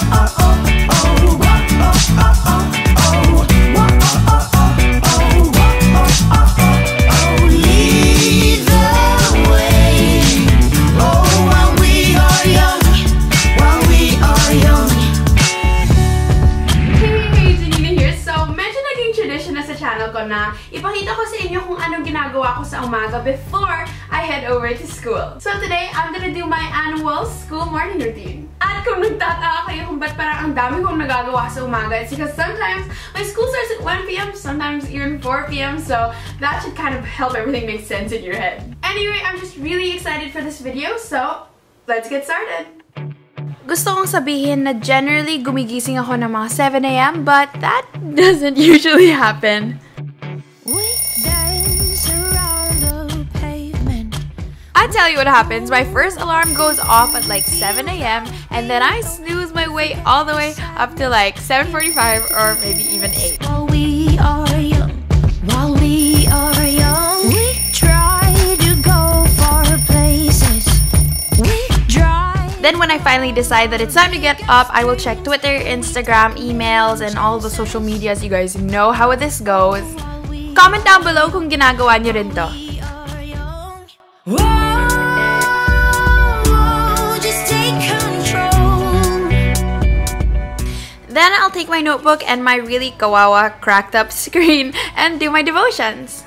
Lead na ipakita ko sa inyo kung anong ginagawa ko sa umaga before I head over to school. So today, I'm gonna do my annual school morning routine. At kung nagtataka kayo kung ba't parang ang dami kong nagagawa sa umaga, it's because sometimes my school starts at 1pm, sometimes even 4pm, so that should kind of help everything make sense in your head. Anyway, I'm just really excited for this video, so let's get started! Gusto kong sabihin na generally gumigising ako ng mga 7am, but that doesn't usually happen. I tell you what happens. My first alarm goes off at like 7 a.m. and then I snooze my way all the way up to like 7:45 or maybe even 8. While we are young, while we are young, we try to go far places. We drive. Then when I finally decide that it's time to get up, I will check Twitter, Instagram, emails, and all the social medias. You guys know how this goes. Comment down below kung ginagawa nyo rin to. We are young. Whoa, Then I'll take my notebook and my really kawawa cracked up screen and do my devotions.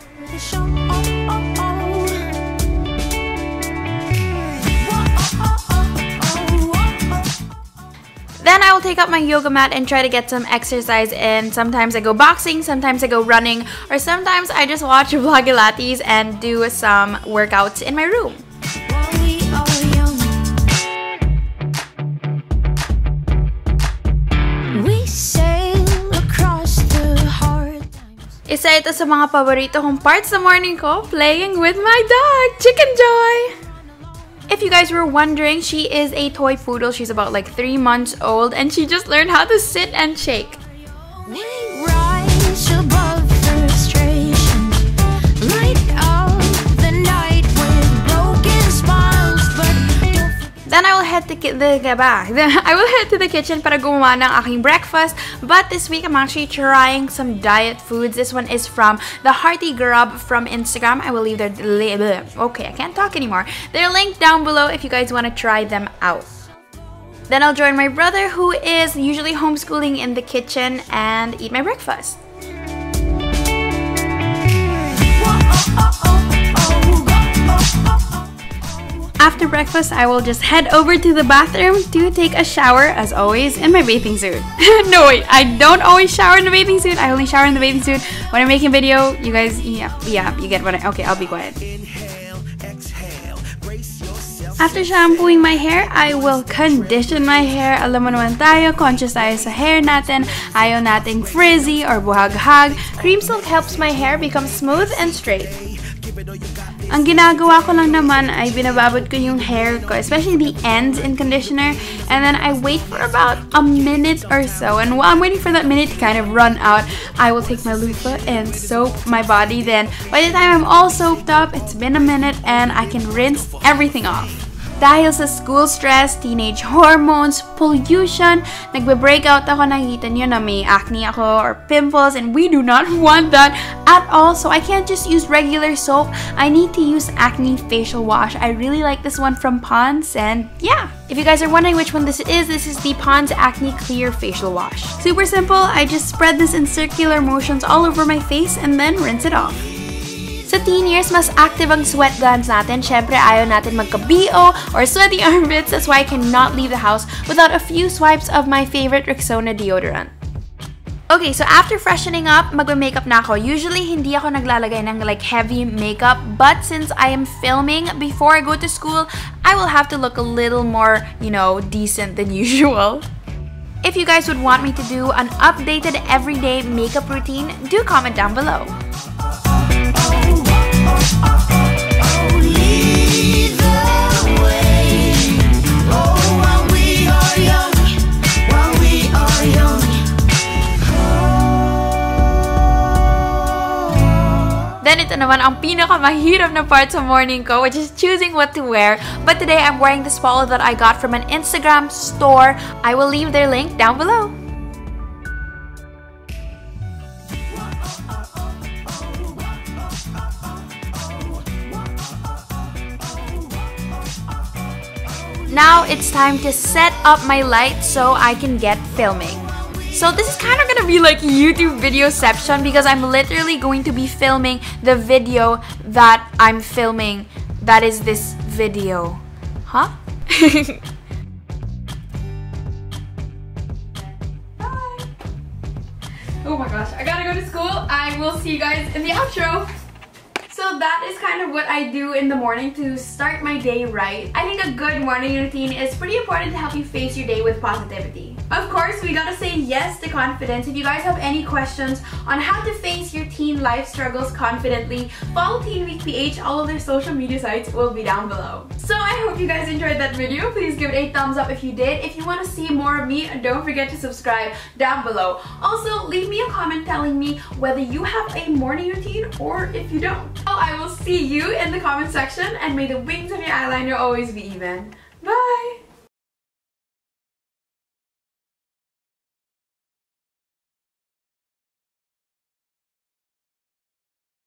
Then I will take up my yoga mat and try to get some exercise in. Sometimes I go boxing, sometimes I go running, or sometimes I just watch Blogilates and do some workouts in my room. Isa ito sa mga paborito kong parts sa morning ko, playing with my dog, Chicken Joy! If you guys were wondering, she is a toy poodle. She's about like three months old and she just learned how to sit and shake. Head to the? I will head to the kitchen para gumawa ng aking breakfast. But this week I'm actually trying some diet foods. This one is from the Hearty Grub from Instagram. I will leave their okay. I can't talk anymore. They're linked down below if you guys want to try them out. Then I'll join my brother who is usually homeschooling in the kitchen and eat my breakfast. Oh, oh, oh, After breakfast, I will just head over to the bathroom to take a shower, as always, in my bathing suit. no, wait, I don't always shower in the bathing suit. I only shower in the bathing suit when I'm making video. You guys, yeah, yeah, you get what I. Okay, I'll be quiet. After shampooing my hair, I will condition my hair. Alam mo naman tayo, conscious tayo sa hair natin. Ayaw nating frizzy or buhag-hag. Creamsilk helps my hair become smooth and straight. Ang ginagawa ko lang naman ay binababad ko yung hair ko, especially the ends in conditioner, and then I wait for about a minute or so. And while I'm waiting for that minute to kind of run out, I will take my loofah and soap my body. Then by the time I'm all soaped up, it's been a minute and I can rinse everything off. Dahil sa school stress, teenage hormones, pollution, nagbe-breakout ako, nakikita nyo na may acne ako or pimples and we do not want that at all. So I can't just use regular soap. I need to use acne facial wash. I really like this one from Pond's and yeah. If you guys are wondering which one this is, this is the Pond's Acne Clear Facial Wash. Super simple. I just spread this in circular motions all over my face and then rinse it off. Sa teen years, mas active ang sweat glands natin. Siyempre, ayaw natin magka-BO or sweaty armpits. That's why I cannot leave the house without a few swipes of my favorite Rexona deodorant. Okay, so after freshening up, magme-makeup na ako. Usually, hindi ako naglalagay ng like heavy makeup, but since I am filming before I go to school, I will have to look a little more, you know, decent than usual. If you guys would want me to do an updated everyday makeup routine, do comment down below. Then ito naman ang pinakamahirap na part sa morning ko, which is choosing what to wear. But today I'm wearing this polo that I got from an Instagram store. I will leave their link down below. Now it's time to set up my light so I can get filming. So this is kind of gonna be like YouTube video section because I'm literally going to be filming the video that I'm filming. That is this video. Huh? Oh my gosh, I gotta go to school. I will see you guys in the outro. So that is kind of what I do in the morning to start my day right. I think a good morning routine is pretty important to help you face your day with positivity. Of course, we gotta say yes to confidence. If you guys have any questions on how to face your teen life struggles confidently, follow Teen Week PH. All of their social media sites will be down below. So I hope you guys enjoyed that video. Please give it a thumbs up if you did. If you want to see more of me, don't forget to subscribe down below. Also, leave me a comment telling me whether you have a morning routine or if you don't. I will see you in the comment section and may the wings of your eyeliner always be even.